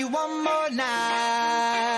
you one more night.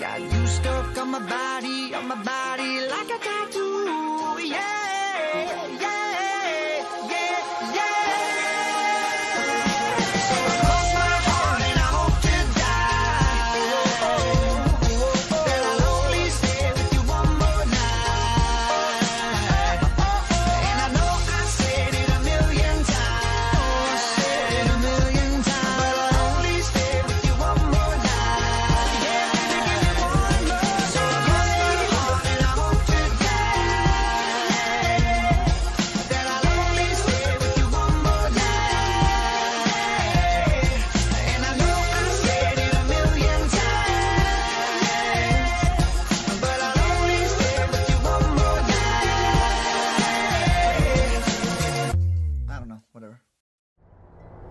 Got you stuck on my body, on my body like a tattoo. Yeah, yeah,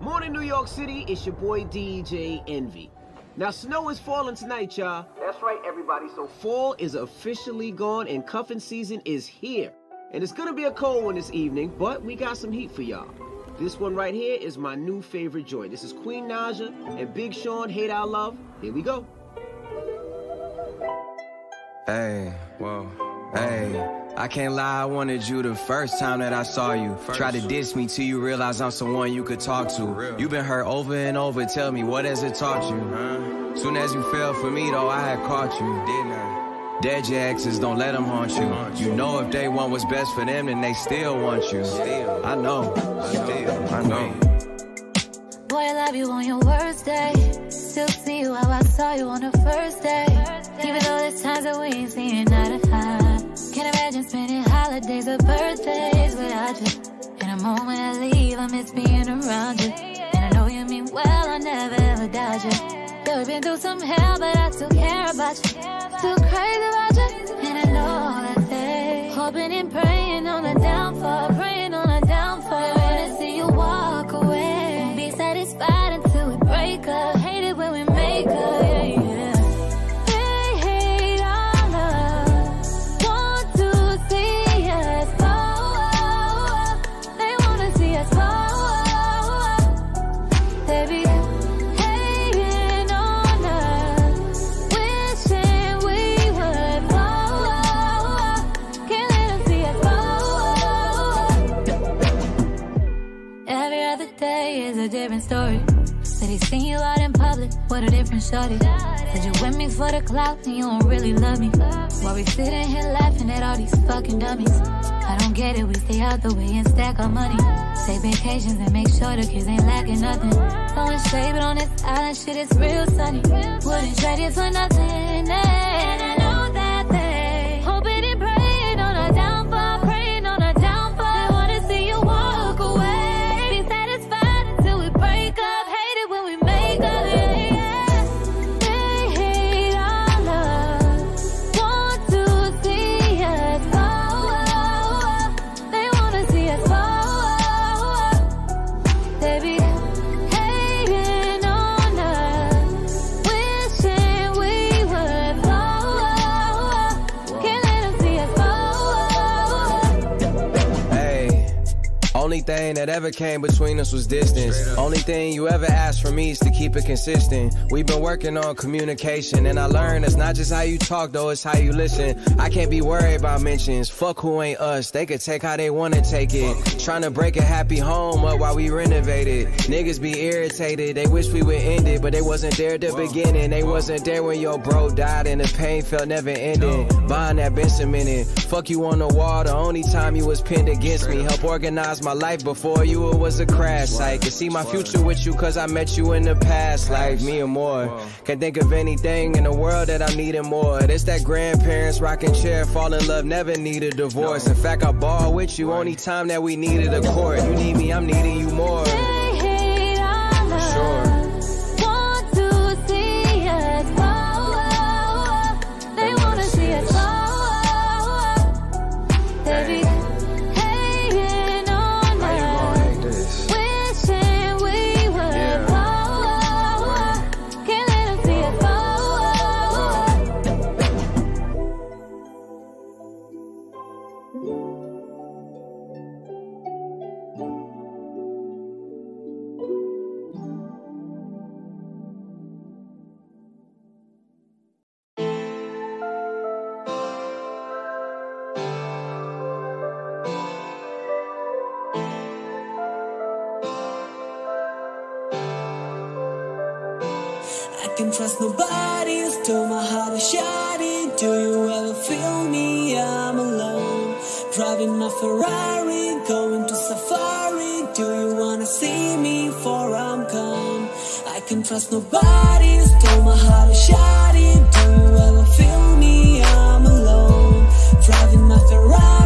Morning, New York City. It's your boy DJ Envy. Now, snow is falling tonight, y'all. That's right, everybody. So, fall is officially gone and cuffing season is here. And it's gonna be a cold one this evening, but we got some heat for y'all. This one right here is my new favorite joint. This is Queen Naija and Big Sean, Hate Our Love. Here we go. Hey, whoa, hey. I can't lie, I wanted you the first time that I saw you. Try to diss me till you realize I'm someone you could talk to. You've been hurt over and over, tell me what has it taught you? Soon as you fell for me though, I had caught you, didn't I? Dead your exes, don't let them haunt you. You know if they want what's best for them, then they still want you. I know, I know. Boy, I love you on your worst day. Still see you how I saw you on the first day. Even though there's times that we ain't seeing holidays or birthdays without you. And the moment I leave, I miss being around you. And I know you mean well, I never ever doubt you. Yeah, we've been through some hell, but I still care about you. Still crazy about you. And I know that they hoping and praying on the downfall, praying on the downfall. They wanna see you walk away. Won't be satisfied until we break up. Hate it when we make up. You out in public with a different shorty. Said you with me for the clout and you don't really love me. While we sitting here laughing at all these fucking dummies. I don't get it, we stay out the way and stack our money. Take vacations and make sure the kids ain't lacking nothing. Throwing shade, but on this island shit it's real sunny. Wouldn't trade it for nothing. And Only thing that ever came between us was distance. Only thing you ever asked from me is to keep it consistent. We've been working on communication, and I learned it's not just how you talk, though, it's how you listen. I can't be worried about mentions. Fuck who ain't us. They could take how they wanna take it. Trying to break a happy home up while we renovate it. Niggas be irritated. They wish we would end it, but they wasn't there at the beginning. They wasn't there when your bro died, and the pain felt never ending. Buying that been cemented. Fuck you on the wall. The only time you was pinned against me. Help organize my life before you. It was a crash site. Can see my future with you, cause I met you in the past Like Me and more. Can't think of anything in the world that I'm needing more. It's that grandparents rocking chair, fall in love, never need a divorce. In fact, I ball with you only time that we needed a court. You need me, I'm needing you more. I can trust nobody, still my heart is shouting. Do you ever feel me? I'm alone. Driving my Ferrari, going to safari. Do you wanna see me for I'm gone? I can't trust nobody, still my heart is shouting. Do you ever feel me? I'm alone. Driving my Ferrari,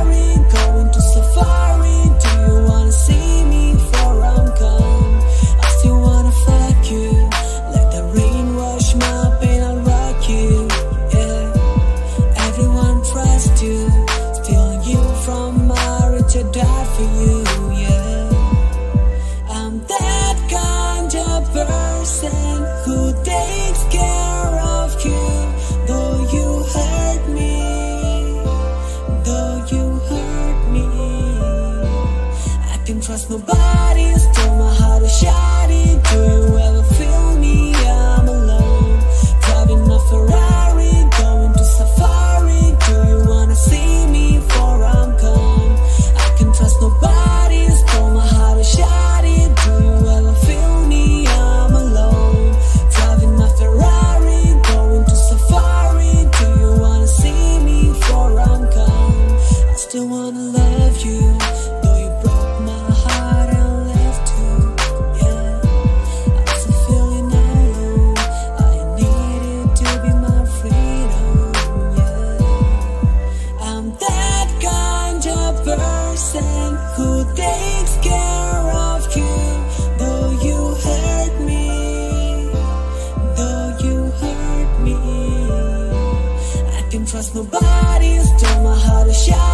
can trust nobody, still my heart is shouting.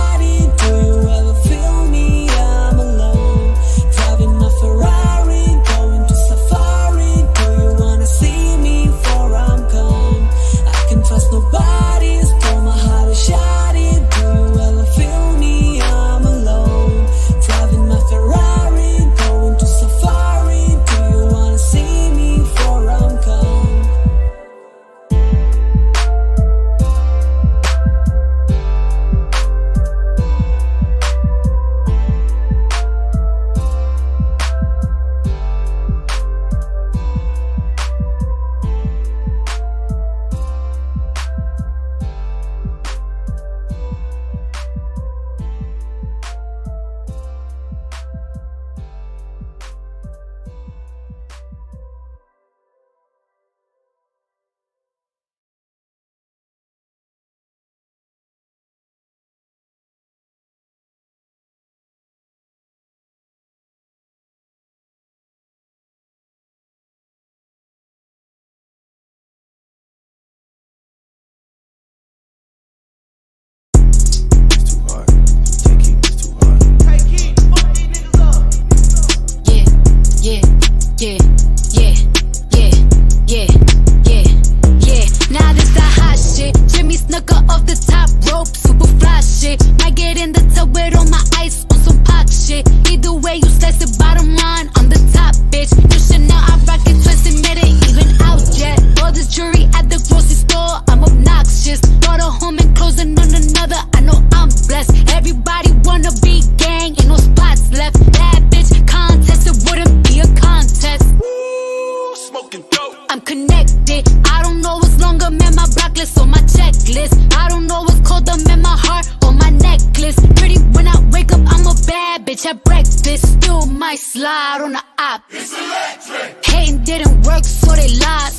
bitch at breakfast, still might slide on the op. Hating didn't work, so they lied.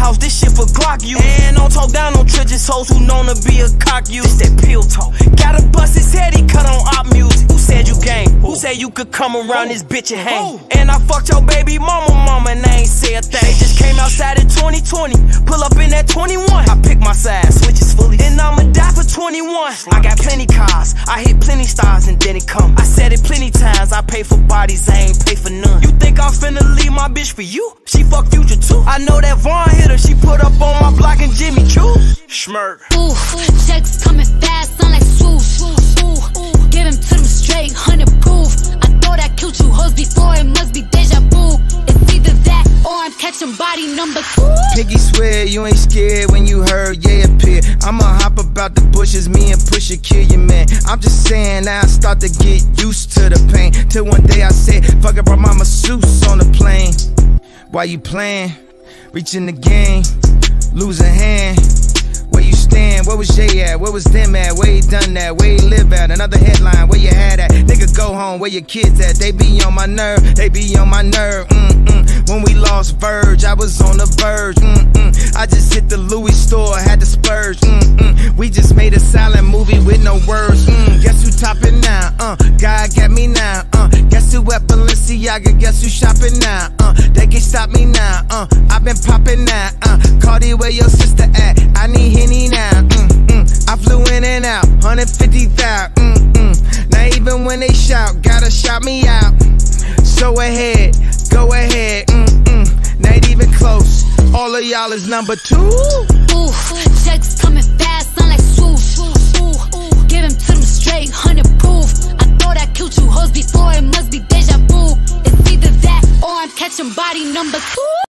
House. This for Glock you. And don't talk down on Tridges hoes who known to be a cock you. This that pill talk. Gotta bust his head, he cut on op music. Who said you game? Who said you could come around this bitch and hang? And I fucked your baby mama, mama, and I ain't say a thing. They just came outside in 2020. Pull up in that 21. I pick my side, switches fully. And I'ma die for 21. I got plenty cars. I hit plenty stars and then it come. I said it plenty times. I pay for bodies, I ain't pay for none. You think I'm finna leave my bitch for you? She fuck future too. I know that Von hit her. She put up on my block and Jimmy Choo. Schmirk. Ooh, checks coming fast, sound like swoosh. Ooh, give him to them straight, hundred proof. I thought I killed you hoes before, it must be deja vu. It's either that or I'm catching body number two. Piggy swear you ain't scared when you heard yeah appear. I'ma hop about the bushes, me and Pusha kill your man. I'm just saying now I start to get used to the pain. Till one day I said, fuck it, brought my masseuse on the plane. Why you playing? Reaching the game, losing hand. Where you stand? Where was Jay at? Where was them at? Where he done that? Where he live at? Another headline, where you had at? Nigga, go home, where your kids at? They be on my nerve, they be on my nerve. Mm-mm. When we lost Virgil, I was on the verge. Mm-mm. I just hit the Louis store, had to splurge. Mm-mm. We just made a silent movie with no words. Mm. Guess who topping now? Uh, God got me now. Uh, guess who at Balenciaga? Guess who shopping now? Uh, they can stop me now. Uh, I've been popping now. Uh, Cardi, where your sister at? I need Henny now. Mm-mm. I flew in and out, 150,000. Mm-mm. Now even when they shout, gotta shout me out. So ahead, go ahead. All of y'all is number two. Ooh, checks coming fast, sound like swoosh. Ooh, give him to them straight, hundred proof. I thought I killed you hoes before, it must be deja vu. It's either that or I'm catching body number two.